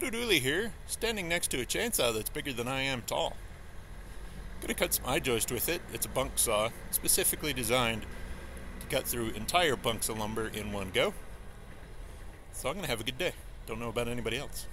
Blue Dually here, standing next to a chainsaw that's bigger than I am tall. Gonna cut some I-joist with it. It's a bunk saw, specifically designed to cut through entire bunks of lumber in one go. So I'm gonna have a good day. Don't know about anybody else.